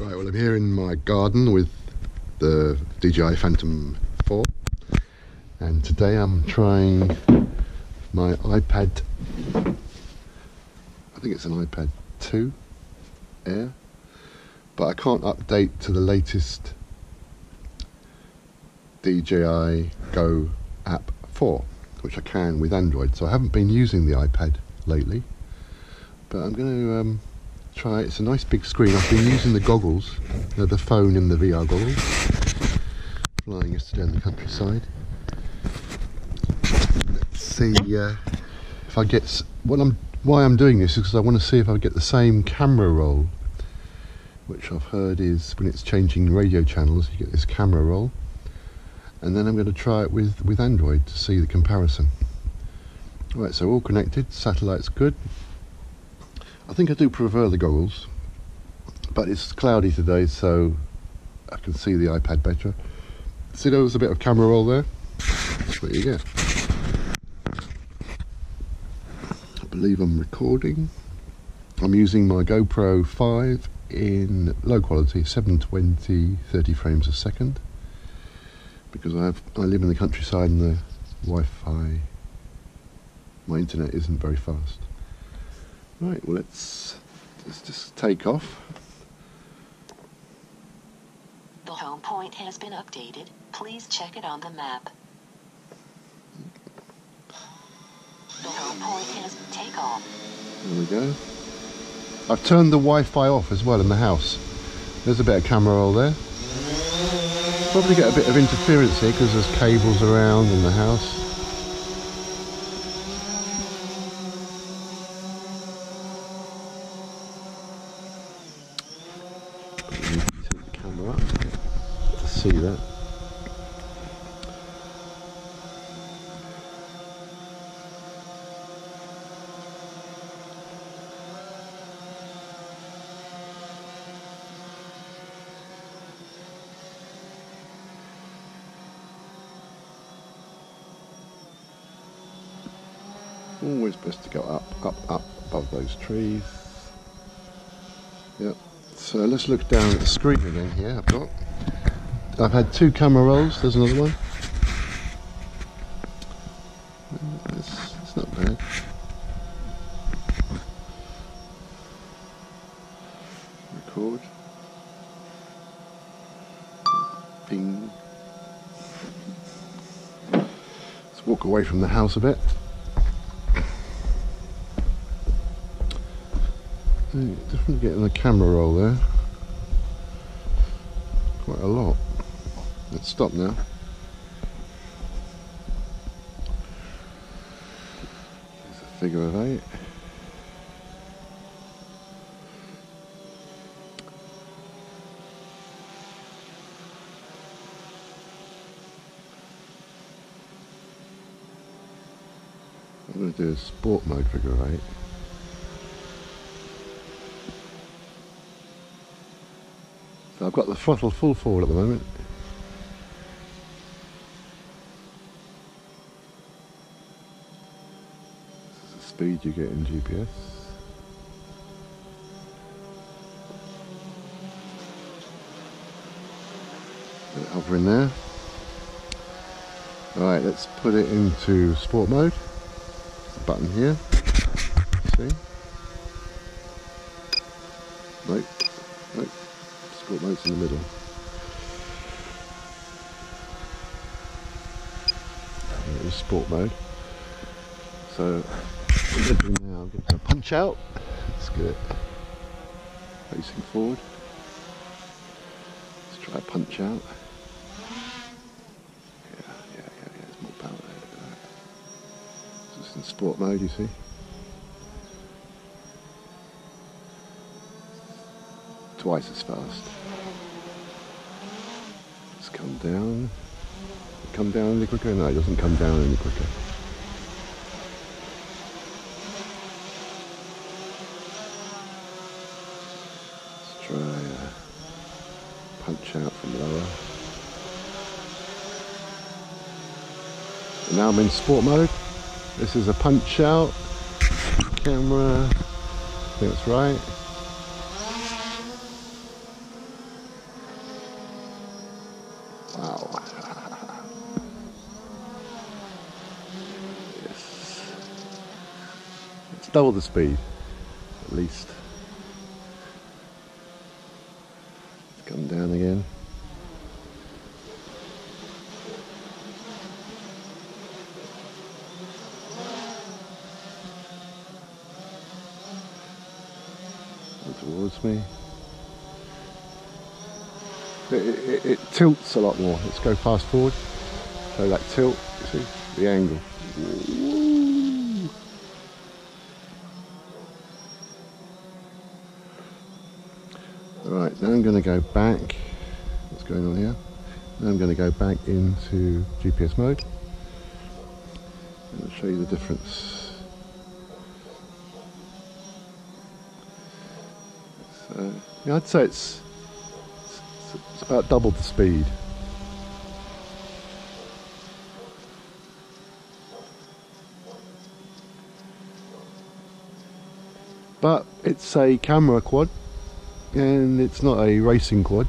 Right, well I'm here in my garden with the DJI Phantom 4 and today I'm trying my iPad, I think it's an iPad 2 Air, but I can't update to the latest DJI Go app 4, which I can with Android, so I haven't been using the iPad lately, but I'm going to um, try It's a nice big screen. I've been using the goggles, know, the phone in the VR goggles. Flying yesterday in the countryside. Let's see uh, if I get what I'm. Why I'm doing this is because I want to see if I get the same camera roll, which I've heard is when it's changing radio channels, you get this camera roll, and then I'm going to try it with with Android to see the comparison. Right, so all connected. Satellite's good. I think I do prefer the goggles, but it's cloudy today, so I can see the iPad better. See, there was a bit of camera roll there. What you get. I believe I'm recording. I'm using my GoPro 5 in low quality, 720, 30 frames a second, because I have I live in the countryside and the Wi-Fi, my internet isn't very fast. Right, well let's, let's just take off. The home point has been updated. Please check it on the map. The home point has take off. There we go. I've turned the Wi-Fi off as well in the house. There's a bit of camera roll there. Probably get a bit of interference here because there's cables around in the house. camera up to that. Always best to go up, up, up above those trees. Yep. So let's look down at the screen again here. I've got. I've had two camera rolls. There's another one. It's, it's not bad. Record. Ping. Let's walk away from the house a bit. Definitely getting the camera roll there. Quite a lot. Let's stop now. There's a figure of eight. I'm going to do a sport mode figure of eight. So I've got the throttle full forward at the moment. This is the speed you get in GPS. Bit of hovering there. Right, let's put it into sport mode. Button here. See? Nope. Nope. Sport mode's in the middle. It is sport mode. So now, I'm going to punch out. Let's get it facing forward. Let's try a punch out. Yeah, yeah, yeah, yeah, there's more power there. Look at that. Just in sport mode, you see. Twice as fast. Let's come down. Come down any quicker? No, it doesn't come down any quicker. Let's try a punch out from lower. Now I'm in sport mode. This is a punch out. Camera. I think that's right. Wow. yes. It's double the speed, at least. Come down again. Me. It, it, it, tilts a lot more. Let's go fast forward. So that tilt, you see, the angle. Right, now I'm going to go back. What's going on here? Now I'm going to go back into GPS mode. And show you the difference. So, yeah, I'd say it's it's about double the speed. But it's a camera quad and it's not a racing quad.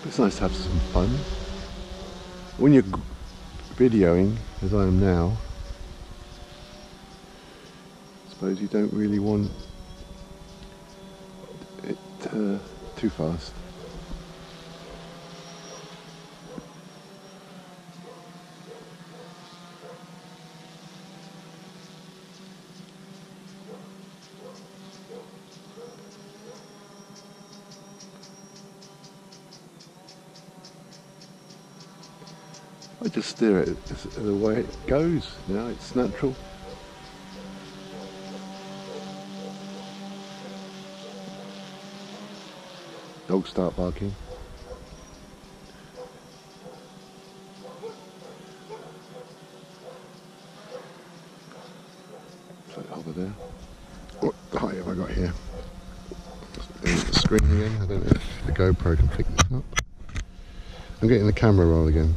But it's nice to have some fun. When you're videoing, as I am now, suppose you don't really want it uh, too fast. I just steer it the way it goes. You know, it's natural. Dogs start barking. Over there. What height have I got here? The screen again. I don't know if the GoPro can pick this up. I'm getting the camera roll again.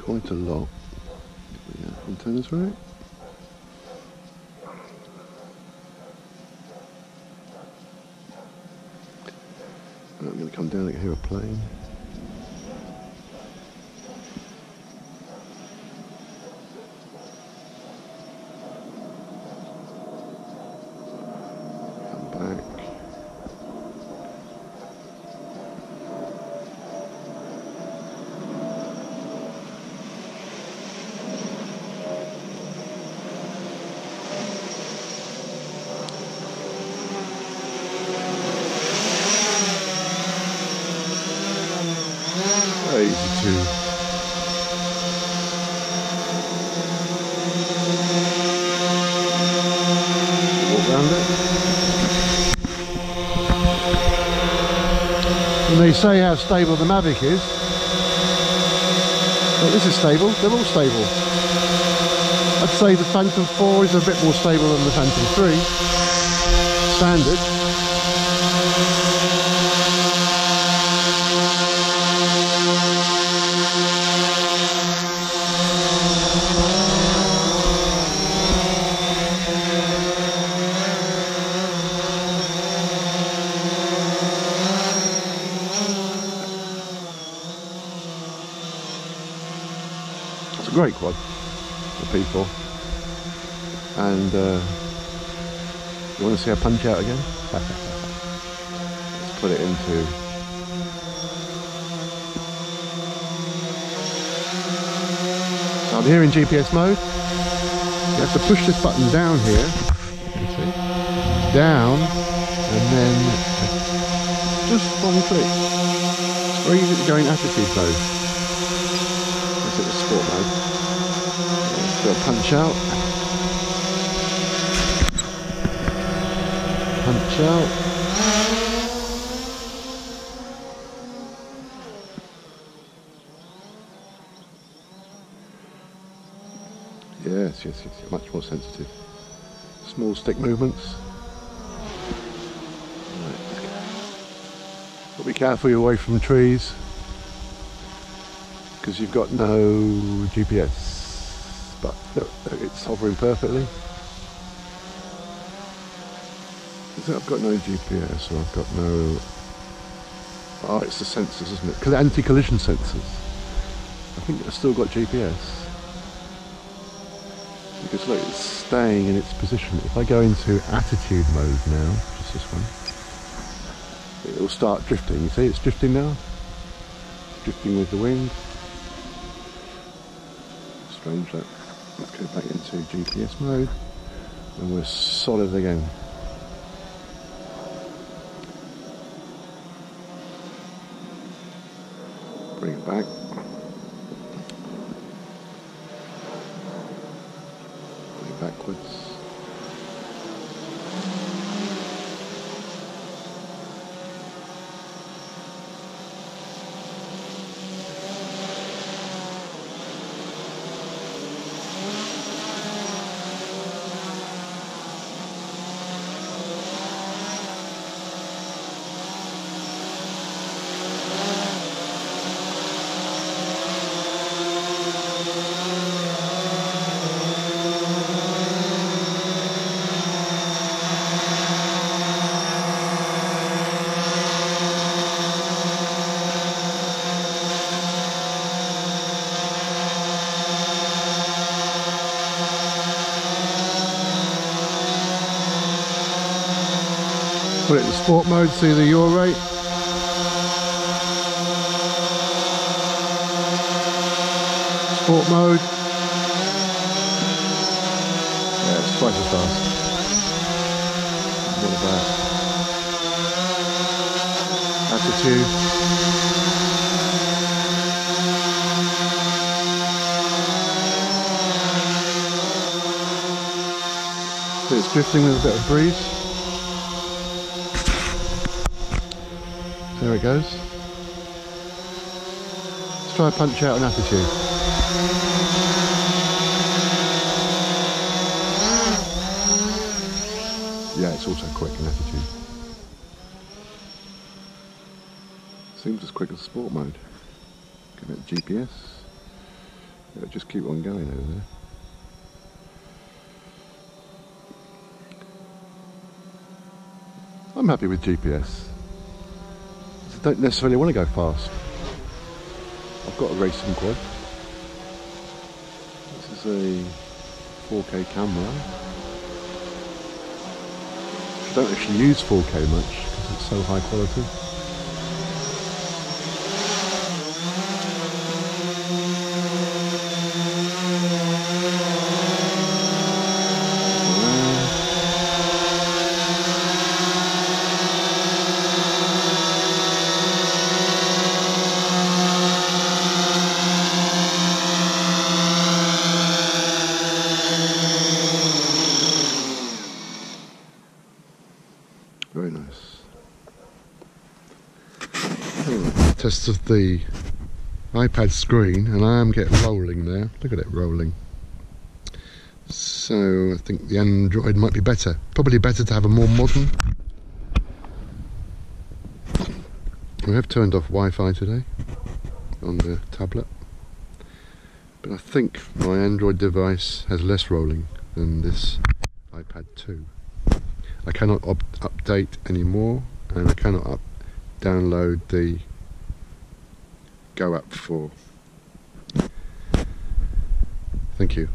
Quite a lot. Yeah, antennas right. I'm going to come down and hear a plane. Come back. Very easy to walk around it. And they say how stable the Mavic is. But this is stable, they're all stable. I'd say the Phantom 4 is a bit more stable than the Phantom 3. Standard. Great quad for people. And uh, you want to see a punch out again? Let's put it into. So I'm here in GPS mode. You have to push this button down here. You see? Down, and then just one click. It's very easy to go in attitude mode. Hit the sport mode. Do a punch out. Punch out. Yes, yes, yes, much more sensitive. Small stick movements. But be careful you're away from trees because you've got no GPS. But look, it's hovering perfectly. So I've got no GPS, so I've got no Oh, it's the sensors, isn't it? Anti-collision sensors. I think it's still got GPS. Because look, it's staying in its position. If I go into attitude mode now, just this one, it will start drifting. You see, it's drifting now. Drifting with the wind. Strange that. Let's go back into GPS mode, and we're solid again. Bring it back. Bring it backwards. Put it in sport mode, see the yaw rate. Sport mode. Yeah, it's twice as fast. What about attitude? So it's drifting with a bit of breeze. There it goes. Let's try a punch out an attitude. Yeah, it's also quick in attitude. Seems as quick as sport mode. Give it GPS. It'll just keep on going over there. I'm happy with GPS. Don't necessarily want to go fast. I've got a racing quad. This is a 4K camera. I don't actually use 4K much because it's so high quality. Very nice. Alright, Test of the iPad screen, and I am getting rolling there. Look at it rolling. So I think the Android might be better. Probably better to have a more modern. We have turned off Wi-Fi today on the tablet, but I think my Android device has less rolling than this iPad 2. I cannot update anymore, and I cannot up- download the Go app 4. Thank you.